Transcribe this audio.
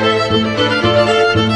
Música